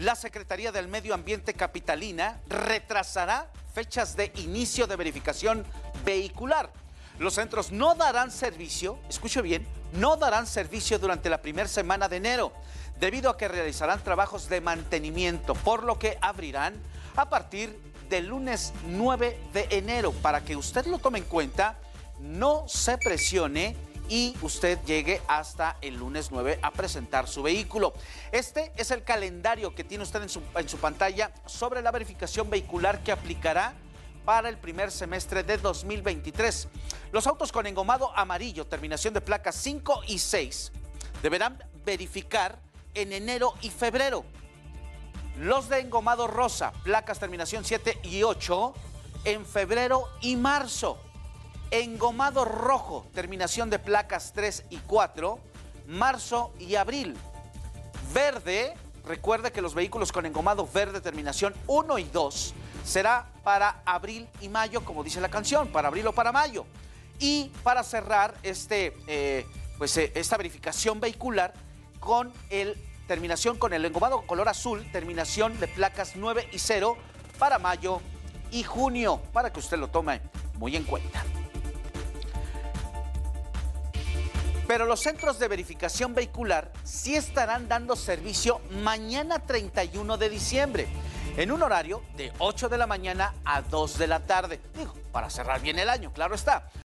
la Secretaría del Medio Ambiente Capitalina retrasará fechas de inicio de verificación vehicular. Los centros no darán servicio, escuche bien, no darán servicio durante la primera semana de enero, debido a que realizarán trabajos de mantenimiento, por lo que abrirán a partir del lunes 9 de enero. Para que usted lo tome en cuenta, no se presione y usted llegue hasta el lunes 9 a presentar su vehículo. Este es el calendario que tiene usted en su, en su pantalla sobre la verificación vehicular que aplicará para el primer semestre de 2023. Los autos con engomado amarillo, terminación de placas 5 y 6, deberán verificar en enero y febrero. Los de engomado rosa, placas terminación 7 y 8, en febrero y marzo. Engomado rojo, terminación de placas 3 y 4, marzo y abril. Verde, recuerde que los vehículos con engomado verde, terminación 1 y 2, será para abril y mayo, como dice la canción, para abril o para mayo. Y para cerrar este, eh, pues, eh, esta verificación vehicular con el terminación con el engomado color azul, terminación de placas 9 y 0 para mayo y junio, para que usted lo tome muy en cuenta. Pero los centros de verificación vehicular sí estarán dando servicio mañana 31 de diciembre, en un horario de 8 de la mañana a 2 de la tarde. Digo, para cerrar bien el año, claro está.